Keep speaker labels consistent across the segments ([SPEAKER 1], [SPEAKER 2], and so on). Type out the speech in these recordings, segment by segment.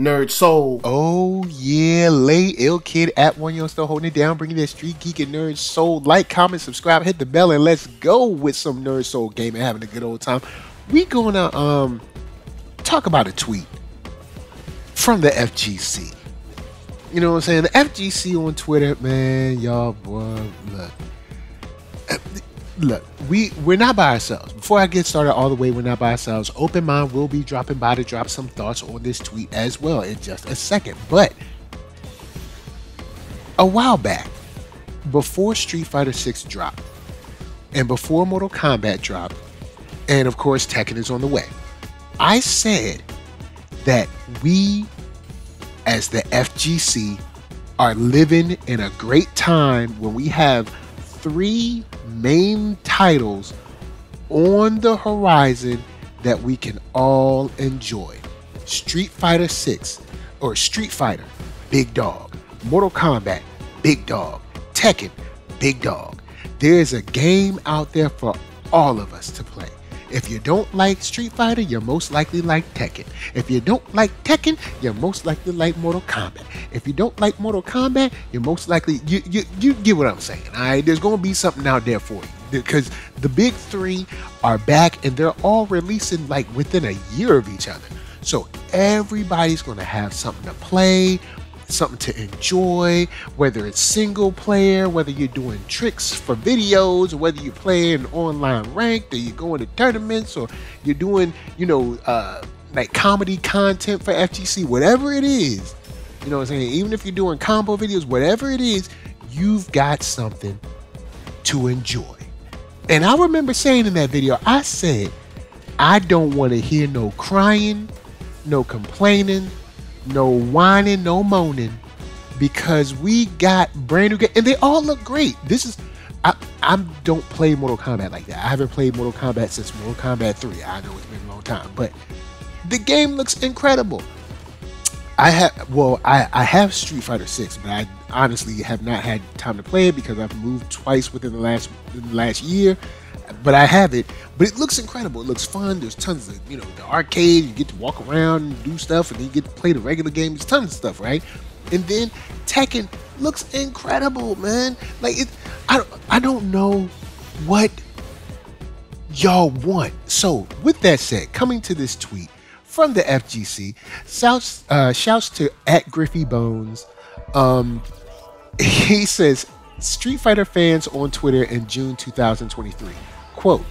[SPEAKER 1] Nerd Soul.
[SPEAKER 2] Oh yeah, Le Ill Kid at OneYoungsta holding it down, bringing that street geek and nerd soul. Like, comment, subscribe, hit the bell, and let's go with some nerd soul game and having a good old time. We gonna um talk about a tweet from the FGC. You know what I'm saying? The FGC on Twitter, man, y'all boy, look. Look, we we're not by ourselves. Before I get started all the way, we're not by ourselves. Open Mynd will be dropping by to drop some thoughts on this tweet as well in just a second. But a while back, before Street Fighter 6 dropped, and before Mortal Kombat dropped, and of course Tekken is on the way, I said that we as the FGC are living in a great time when we have three main titles on the horizon that we can all enjoy Street Fighter 6 or Street Fighter, Big Dog, Mortal Kombat, Big Dog, Tekken, Big Dog. There's a game out there for all of us to play. If you don't like Street Fighter, you're most likely like Tekken. If you don't like Tekken, you're most likely like Mortal Kombat. If you don't like Mortal Kombat, you're most likely you you, you get what I'm saying. All right, there's gonna be something out there for you because the big three are back and they're all releasing like within a year of each other. So everybody's gonna have something to play, something to enjoy, whether it's single player, whether you're doing tricks for videos, whether you're playing online ranked, or you're going to tournaments, or you're doing, you know, uh, like comedy content for FGC, whatever it is, you know what I'm saying? Even if you're doing combo videos, whatever it is, you've got something to enjoy. And I remember saying in that video, I said, I don't want to hear no crying, no complaining, no whining, no moaning, because we got brand new games, and they all look great. This is, I, I don't play Mortal Kombat like that. I haven't played Mortal Kombat since Mortal Kombat 3. I know it's been a long time, but the game looks incredible. I have well, I, I have Street Fighter 6, but I honestly have not had time to play it because I've moved twice within the last the last year. But I have it, but it looks incredible. It looks fun. There's tons of you know the arcade. You get to walk around and do stuff, and then you get to play the regular game. There's tons of stuff, right? And then Tekken looks incredible, man. Like it, I don't, I don't know what y'all want. So with that said, coming to this tweet from the FGC. Shouts, uh, shouts to at Griffy Bones. Um, he says, Street Fighter fans on Twitter in June 2023. Quote,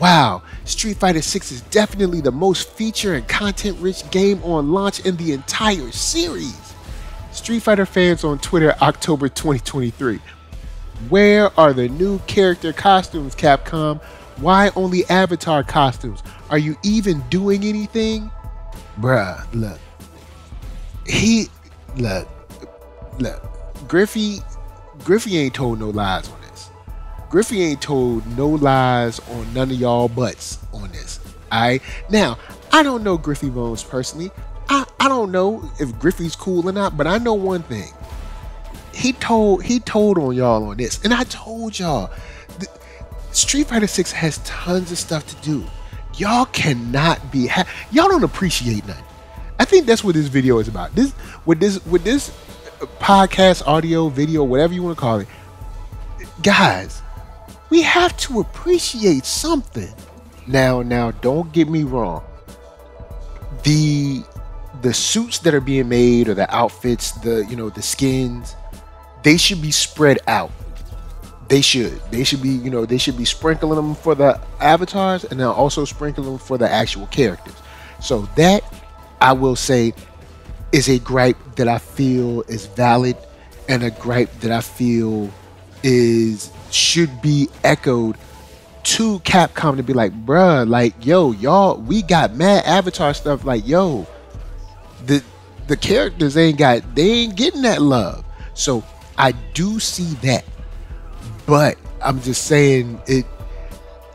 [SPEAKER 2] Wow, Street Fighter 6 is definitely the most feature and content rich game on launch in the entire series. Street Fighter fans on Twitter, October 2023. Where are the new character costumes, Capcom? Why only avatar costumes? Are you even doing anything? bruh, look, he, look, look, Griffy, Griffy ain't told no lies. Griffy ain't told no lies on none of y'all butts on this. Alright? Now, I don't know Griffy Bones personally. I, I don't know if Griffy's cool or not, but I know one thing. He told he told on y'all on this. And I told y'all Street Fighter 6 has tons of stuff to do y'all cannot be ha- y'all don't appreciate nothing. I think that's what this video is about. This with this with this uh, podcast, audio, video, whatever you want to call it, guys. We have to appreciate something. Now, now, don't get me wrong. The the suits that are being made or the outfits, the you know the skins, they should be spread out they should. They should be, you know, they should be sprinkling them for the avatars and then also sprinkling them for the actual characters. So that I will say is a gripe that I feel is valid and a gripe that I feel is should be echoed to Capcom to be like, bruh, like, yo, y'all, we got mad avatar stuff. Like, yo, the the characters ain't got they ain't getting that love. So I do see that. But I'm just saying it.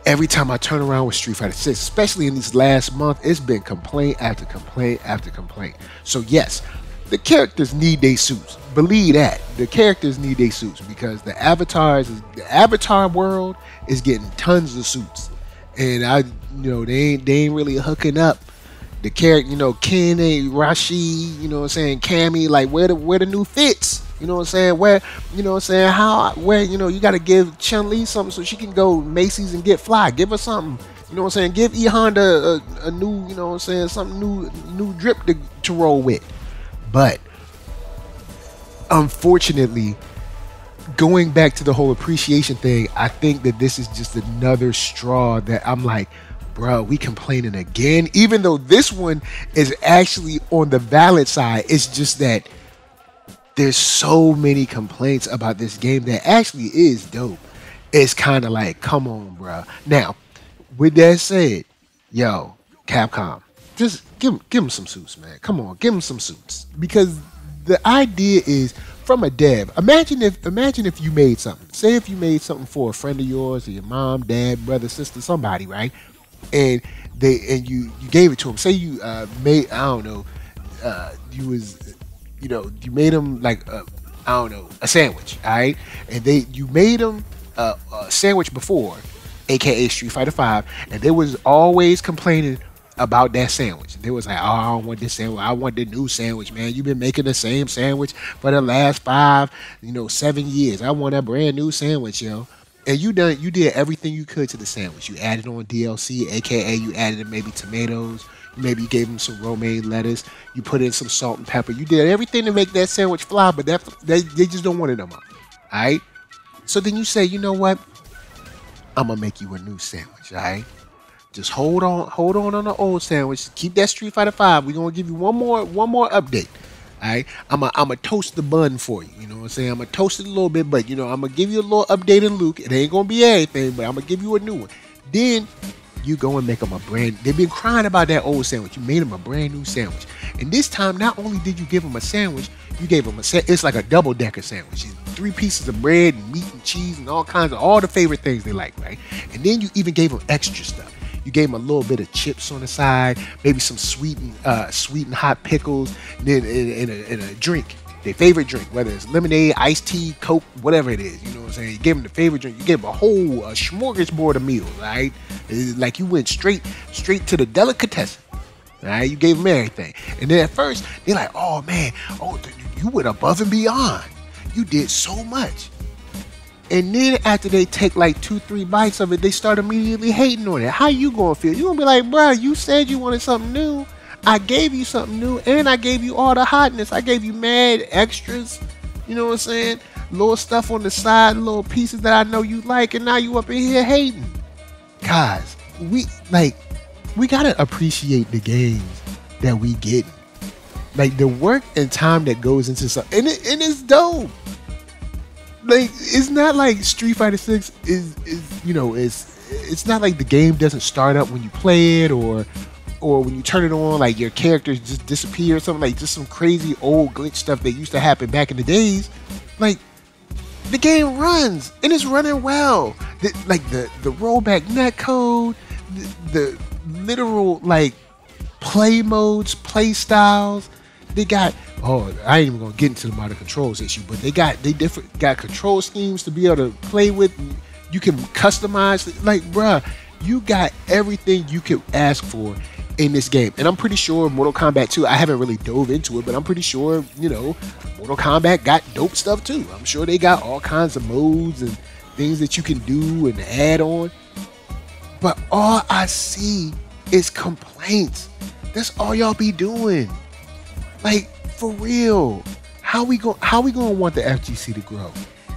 [SPEAKER 2] Every time I turn around with Street Fighter 6, especially in this last month, it's been complaint after complaint after complaint. So yes, the characters need their suits. Believe that the characters need their suits because the avatars, the avatar world is getting tons of suits, and I, you know, they ain't they ain't really hooking up the character, you know, Ken and Rashid, you know what I'm saying, Cammy, like where the where the new fits. You know what I'm saying? Where you know what I'm saying? How where you know you gotta give Chun Li something so she can go Macy's and get fly. Give her something. You know what I'm saying? Give E Honda a, a, new, you know what I'm saying, something new new drip to, to roll with. But unfortunately, going back to the whole appreciation thing, I think that this is just another straw that I'm like, bro, we complaining again. Even though this one is actually on the valid side, it's just that there's so many complaints about this game that actually is dope. It's kind of like, come on, bro. Now, with that said, yo, Capcom, just give give them some suits, man. Come on, give him some suits because the idea is from a dev. Imagine if imagine if you made something. Say if you made something for a friend of yours, or your mom, dad, brother, sister, somebody, right? And they and you you gave it to them. Say you uh, made I don't know, uh, you was you know you made them like I I don't know a sandwich, all right? And they you made them a, a sandwich before, aka Street Fighter Five, and they was always complaining about that sandwich. They was like, "Oh, I don't want this sandwich. I want the new sandwich, man. You've been making the same sandwich for the last five, you know, seven years. I want a brand new sandwich, yo." And you done, you did everything you could to the sandwich. You added on DLC, aka you added maybe tomatoes. Maybe you gave them some romaine lettuce. You put in some salt and pepper. You did everything to make that sandwich fly, but that they, they just don't want it no more. All right. So then you say, you know what? I'm gonna make you a new sandwich. All right. Just hold on, hold on on the old sandwich. Keep that Street Fighter Five. We're gonna give you one more, one more update. All right, I'm a, I'm a toast the bun for you. You know what I'm saying? I'm gonna toast it a little bit, but you know I'm gonna give you a little update in Luke. It ain't gonna be everything, but I'm gonna give you a new one. Then you go and make them a brand. They've been crying about that old sandwich. You made them a brand new sandwich, and this time not only did you give them a sandwich, you gave them a set. It's like a double decker sandwich. It's three pieces of bread and meat and cheese and all kinds of all the favorite things they like, right? And then you even gave them extra stuff. You gave them a little bit of chips on the side, maybe some sweet and uh, sweet and hot pickles, and then in, a, in a drink, their favorite drink, whether it's lemonade, iced tea, coke, whatever it is. You know what I'm saying? You gave them the favorite drink. You gave them a whole uh, smorgasbord of meals, right? Like you went straight straight to the delicatessen. Right, you gave them everything, and then at first they're like, "Oh man, oh you went above and beyond. You did so much." And then after they take like two, three bites of it, they start immediately hating on it. How you gonna feel? You gonna be like, bro, you said you wanted something new. I gave you something new, and I gave you all the hotness. I gave you mad extras. You know what I'm saying? Little stuff on the side, little pieces that I know you like, and now you up in here hating. Guys, we like we gotta appreciate the games that we get. Like the work and time that goes into something, and, it, and it's dope like it's not like Street Fighter Six is is you know is it's not like the game doesn't start up when you play it or or when you turn it on like your characters just disappear or something like just some crazy old glitch stuff that used to happen back in the days. Like the game runs and it's running well. The, like the the rollback net code, the, the literal like play modes, play styles. They got oh, I ain't even gonna get into the modern controls issue, but they got they different got control schemes to be able to play with. You can customize like, bruh, you got everything you could ask for in this game. And I'm pretty sure Mortal Kombat 2, I haven't really dove into it, but I'm pretty sure, you know, Mortal Kombat got dope stuff too. I'm sure they got all kinds of modes and things that you can do and add on. But all I see is complaints. That's all y'all be doing. Like, for real. How we going how we gonna want the FGC to grow?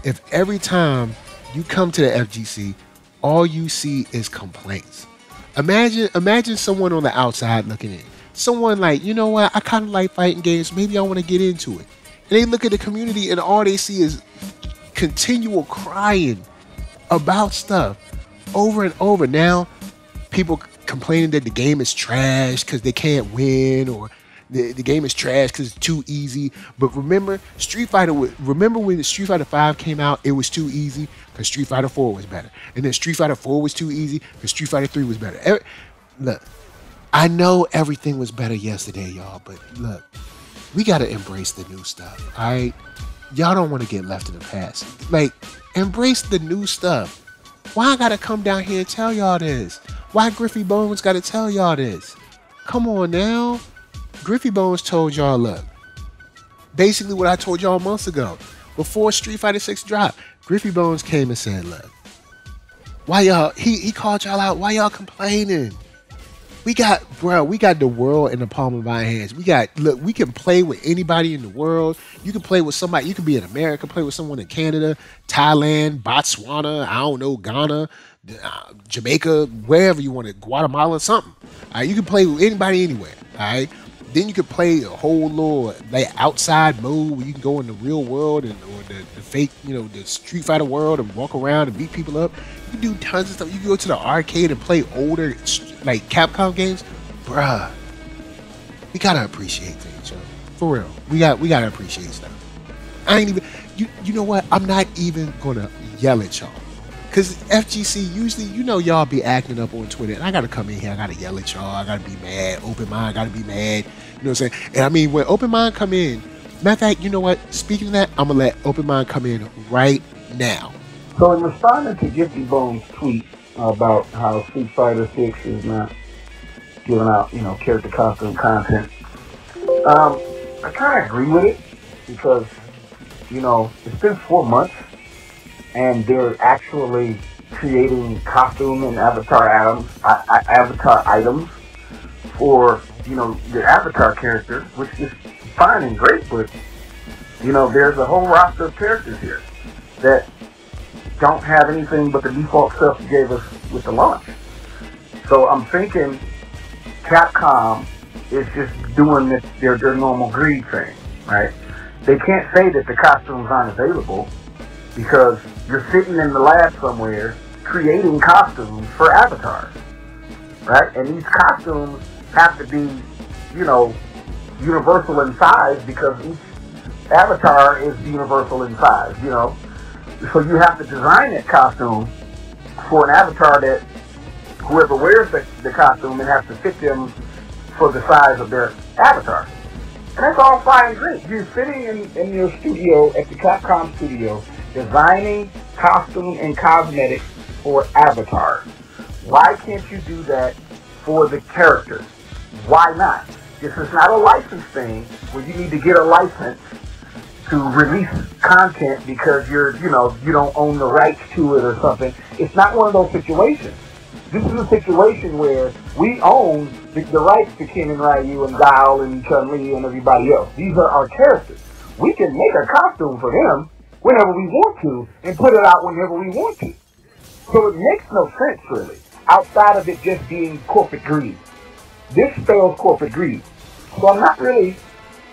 [SPEAKER 2] If every time you come to the FGC, all you see is complaints. Imagine imagine someone on the outside looking in. Someone like, you know what, I kinda like fighting games, maybe I wanna get into it. And they look at the community and all they see is continual crying about stuff over and over. Now people complaining that the game is trash because they can't win or the, the game is trash because it's too easy. But remember, Street Fighter. Remember when Street Fighter Five came out? It was too easy because Street Fighter Four was better, and then Street Fighter Four was too easy because Street Fighter Three was better. Every, look, I know everything was better yesterday, y'all, but look, we gotta embrace the new stuff. All right, y'all don't want to get left in the past. Like, embrace the new stuff. Why I gotta come down here and tell y'all this? Why Griffy Bones gotta tell y'all this? Come on now. Griffy Bones told y'all, look, basically what I told y'all months ago. Before Street Fighter 6 dropped, Griffy Bones came and said, look, why y'all, he, he called y'all out, why y'all complaining? We got, bro, we got the world in the palm of our hands. We got, look, we can play with anybody in the world. You can play with somebody, you can be in America, play with someone in Canada, Thailand, Botswana, I don't know, Ghana, uh, Jamaica, wherever you want it, Guatemala, something. All right, you can play with anybody anywhere. All right, then you could play a whole little like outside mode where you can go in the real world and or the, the fake, you know, the Street Fighter world and walk around and beat people up. You can do tons of stuff. You can go to the arcade and play older like Capcom games, bruh. We gotta appreciate things, yo. For real, we got we gotta appreciate stuff. I ain't even you. You know what? I'm not even gonna yell at y'all. Cause FGC usually, you know, y'all be acting up on Twitter, and I gotta come in here, I gotta yell at y'all, I gotta be mad, Open Mynd, I gotta be mad. You know what I'm saying? And I mean, when Open Mynd come in, matter of fact, you know what? Speaking of that, I'm gonna let Open Mynd come in right now.
[SPEAKER 1] So in responding to Griffy Bones' tweet about how Street Fighter Six is not giving out, you know, character costume content, um, I kind of agree with it because, you know, it's been four months and they're actually creating costume and avatar items, avatar items for you know your avatar character, which is fine and great, but you know there's a whole roster of characters here that don't have anything but the default stuff you gave us with the launch. So I'm thinking Capcom is just doing this, their, their normal greed thing, right? They can't say that the costumes aren't available because you're sitting in the lab somewhere creating costumes for avatars, right? And these costumes have to be, you know, universal in size because each avatar is universal in size, you know. So you have to design that costume for an avatar that whoever wears the, the costume and has to fit them for the size of their avatar. And that's all fine and great. You're sitting in, in your studio at the Capcom studio designing costume and cosmetics for avatars. Why can't you do that for the characters? Why not? This is not a license thing where you need to get a license to release content because you're, you know, you don't own the rights to it or something. It's not one of those situations. This is a situation where we own the, the rights to Ken and Ryu and Guile and Chun-Li and everybody else. These are our characters. We can make a costume for them whenever we want to and put it out whenever we want to. So it makes no sense really, outside of it just being corporate greed. This spells corporate greed. So I'm not really,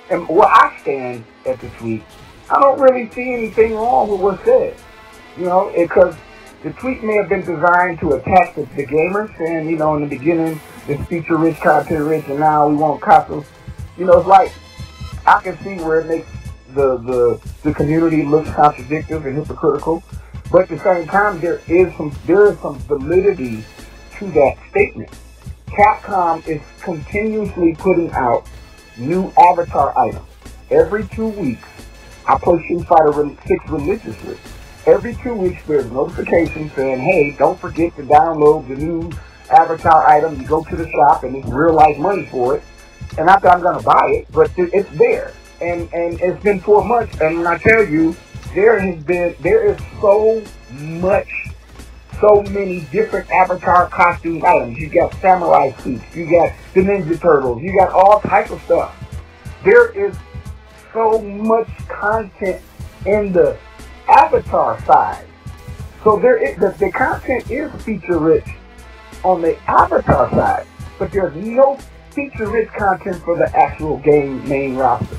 [SPEAKER 1] and where I stand at this week, I don't really see anything wrong with what's said. You know, because the tweet may have been designed to attack the, the gamers, and you know, in the beginning, it's feature rich, content rich, and now we want costumes. You know, it's like I can see where it makes the, the, the community looks contradictory and hypocritical. But at the same time, there is some there is some validity to that statement. Capcom is continuously putting out new avatar items. Every two weeks, I play Street Fighter 6 religiously. Every two weeks, there's notification saying, hey, don't forget to download the new avatar item. You go to the shop and it's real life money for it. And not that I'm going to buy it, but it's there and and it's been four months, and I tell you, there has been there is so much, so many different Avatar costume items. You got samurai suits, you got the Ninja Turtles, you got all types of stuff. There is so much content in the Avatar side. So there is, the, the content is feature rich on the Avatar side, but there's no feature rich content for the actual game main roster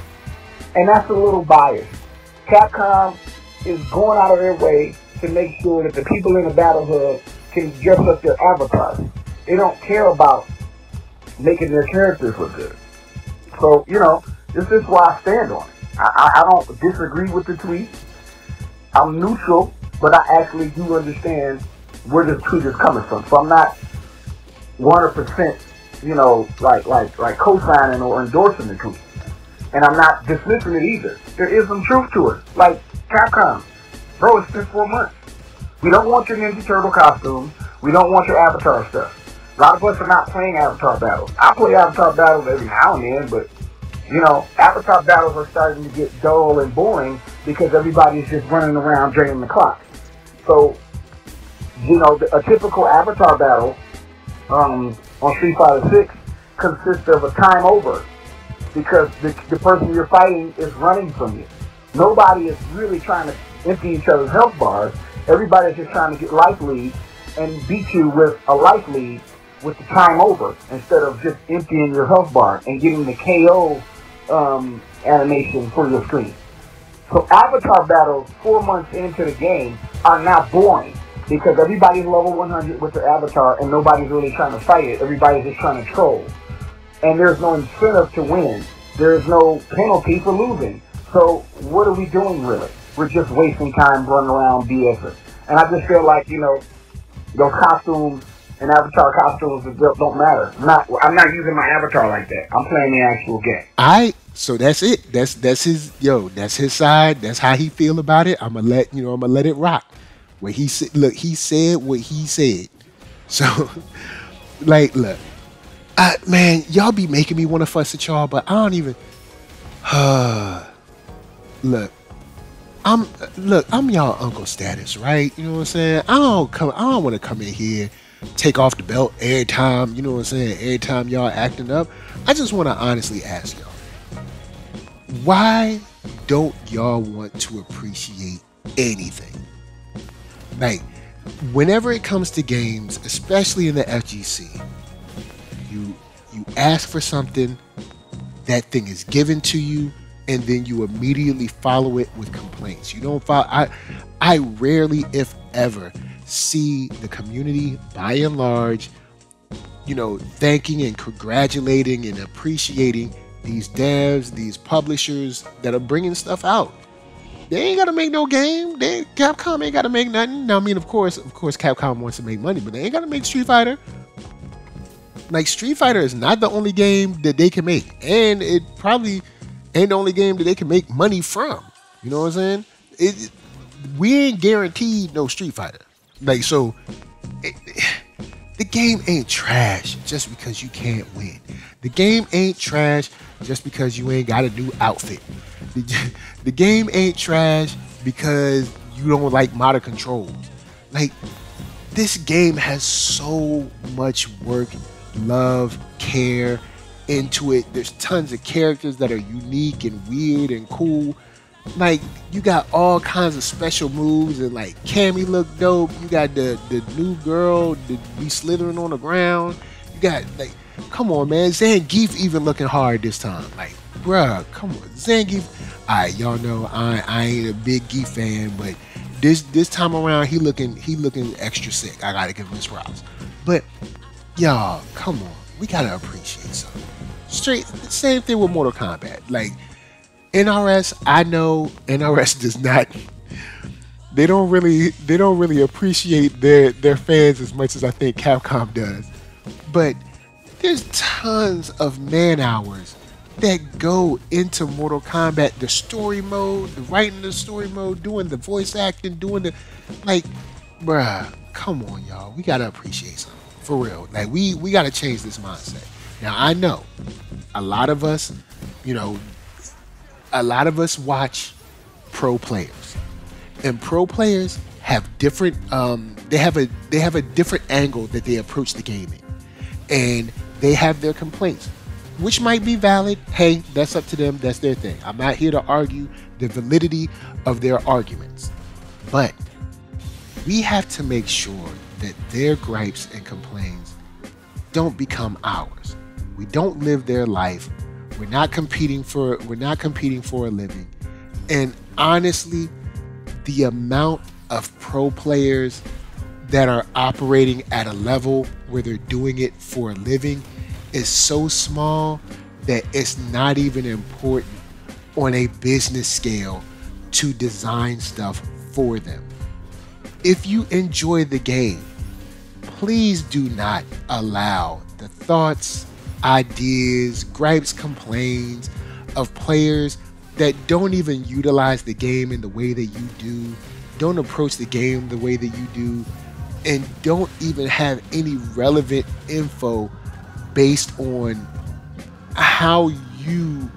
[SPEAKER 1] and that's a little biased. Capcom is going out of their way to make sure that the people in the Battle Hub can dress up their avatars. They don't care about making their characters look good. So, you know, this is why I stand on it. I, I, don't disagree with the tweet. I'm neutral, but I actually do understand where the tweet is coming from. So I'm not 100%, you know, like like like co-signing or endorsing the tweet. And I'm not dismissing it either. There is some truth to it. Like Capcom. Bro, it's been four months. We don't want your Ninja Turtle costumes. We don't want your Avatar stuff. A lot of us are not playing Avatar battles. I play Avatar battles every now and then, but you know, Avatar battles are starting to get dull and boring because everybody's just running around draining the clock. So, you know, a typical Avatar battle um, on Street Fighter Six consists of a time over because the, the person you're fighting is running from you. Nobody is really trying to empty each other's health bars. Everybody's just trying to get life lead and beat you with a life lead with the time over instead of just emptying your health bar and getting the KO um, animation for your screen. So Avatar battles four months into the game are now boring because everybody's level 100 with their avatar and nobody's really trying to fight it. Everybody's just trying to troll. And there's no incentive to win. There's no penalty for losing. So what are we doing really? We're just wasting time running around BSing. And I just feel like, you know, those costumes and avatar costumes don't matter. I'm not I'm not using my avatar like that. I'm playing the actual game.
[SPEAKER 2] I so that's it. That's that's his yo. That's his side. That's how he feel about it. I'm gonna let you know. I'm gonna let it rock. Where he said, look, he said what he said. So, like, look, I, man, y'all be making me want to fuss at y'all, but I don't even. Uh, look, I'm look, I'm y'all uncle status, right? You know what I'm saying? I don't come. I don't want to come in here take off the belt every time, you know what I'm saying, every time y'all acting up. I just want to honestly ask y'all, why don't y'all want to appreciate anything? Like, whenever it comes to games, especially in the FGC, you you ask for something, that thing is given to you, and then you immediately follow it with complaints. You don't follow I I rarely, if ever, see the community by and large, you know, thanking and congratulating and appreciating these devs, these publishers that are bringing stuff out. They ain't gotta make no game. They Capcom ain't gotta make nothing. Now, I mean, of course, of course, Capcom wants to make money, but they ain't gotta make Street Fighter. Like Street Fighter is not the only game that they can make, and it probably ain't the only game that they can make money from. You know what I'm saying? It, we ain't guaranteed no Street Fighter. Like so, it, the game ain't trash just because you can't win. The game ain't trash just because you ain't got a new outfit. The, the game ain't trash because you don't like modern controls. Like this game has so much work, love, care into it. There's tons of characters that are unique and weird and cool like you got all kinds of special moves and like Cammy look dope. You got the the new girl that be slithering on the ground. You got like, come on, man, Zangief even looking hard this time. Like, bruh, come on, Zangief. Alright, y'all know I I ain't a big Gief fan, but this this time around he looking he looking extra sick. I gotta give him his props. But y'all, come on, we gotta appreciate something. Straight same thing with Mortal Kombat. Like NRS, I know NRS does not. They don't really they don't really appreciate their their fans as much as I think Capcom does. But there's tons of man hours that go into Mortal Kombat, the story mode, the writing the story mode, doing the voice acting, doing the like, bruh, come on, y'all. We gotta appreciate something. For real. Like we we gotta change this mindset. Now I know a lot of us, you know, a lot of us watch pro players, and pro players have different. Um, they have a they have a different angle that they approach the game in, and they have their complaints, which might be valid. Hey, that's up to them. That's their thing. I'm not here to argue the validity of their arguments, but we have to make sure that their gripes and complaints don't become ours. We don't live their life we're not competing for we're not competing for a living. And honestly, the amount of pro players that are operating at a level where they're doing it for a living is so small that it's not even important on a business scale to design stuff for them. If you enjoy the game, please do not allow the thoughts, ideas, gripes, complaints of players that don't even utilize the game in the way that you do, don't approach the game the way that you do. and don't even have any relevant info based on how you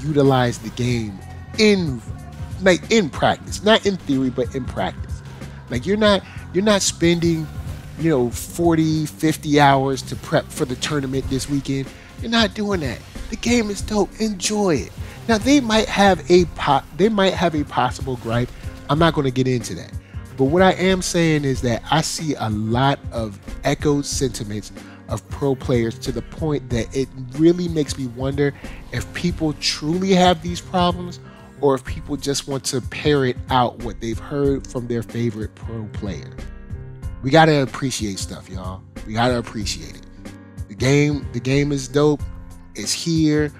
[SPEAKER 2] utilize the game in like in practice not in theory but in practice like you're not you're not spending you know 40 50 hours to prep for the tournament this weekend. You're not doing that. The game is dope. Enjoy it. Now they might have a po- they might have a possible gripe. I'm not going to get into that. But what i am saying is that i see a lot of echoed sentiments of pro players to the point that it really makes me wonder if people truly have these problems or if people just want to parrot out what they've heard from their favorite pro player. We gotta appreciate stuff, y'all. We gotta appreciate it. The game, the game is dope. It's here.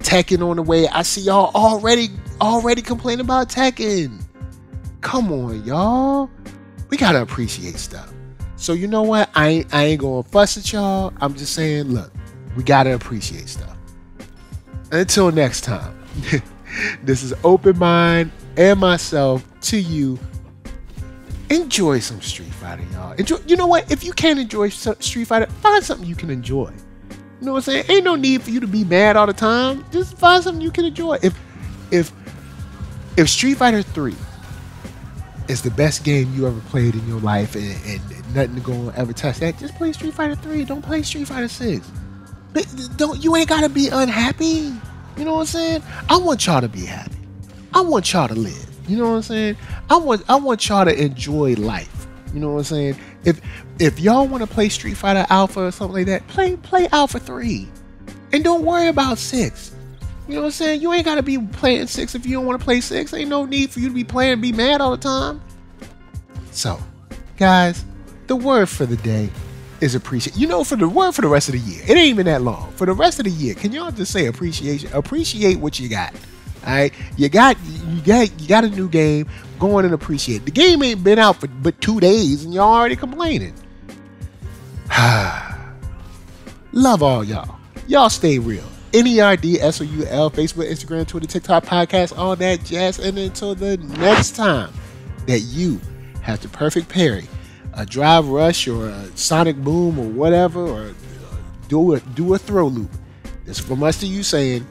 [SPEAKER 2] Tekken on the way. I see y'all already already complaining about Tekken. Come on, y'all. We gotta appreciate stuff. So you know what? I ain't, I ain't gonna fuss at y'all. I'm just saying, look, we gotta appreciate stuff. Until next time, this is Open Mynd and myself to you. Enjoy some Street Fighter, y'all. Enjoy. You know what? If you can't enjoy Street Fighter, find something you can enjoy. You know what I'm saying? Ain't no need for you to be mad all the time. Just find something you can enjoy. If if if Street Fighter 3 is the best game you ever played in your life and, and nothing to go ever touch that, just play Street Fighter 3. Don't play Street Fighter 6. Don't you ain't gotta be unhappy. You know what I'm saying? I want y'all to be happy. I want y'all to live. You know what I'm saying? I want I want y'all to enjoy life. You know what I'm saying? If if y'all want to play Street Fighter Alpha or something like that, play play Alpha 3. And don't worry about 6. You know what I'm saying? You ain't gotta be playing 6 if you don't want to play 6. Ain't no need for you to be playing be mad all the time. So, guys, the word for the day is appreciate. You know, for the word for the rest of the year, it ain't even that long. For the rest of the year, can y'all just say appreciation? Appreciate what you got. All right, you got you got you got a new game. Go on and appreciate. It. The game ain't been out for but two days, and y'all already complaining. Love all y'all. Y'all stay real. N-E-R-D, S-O-U-L, Facebook, Instagram, Twitter, TikTok, podcast, all that jazz. And until the next time that you have the perfect parry, a drive rush or a sonic boom or whatever, or do a do a throw loop. This from us to you saying,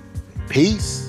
[SPEAKER 2] peace.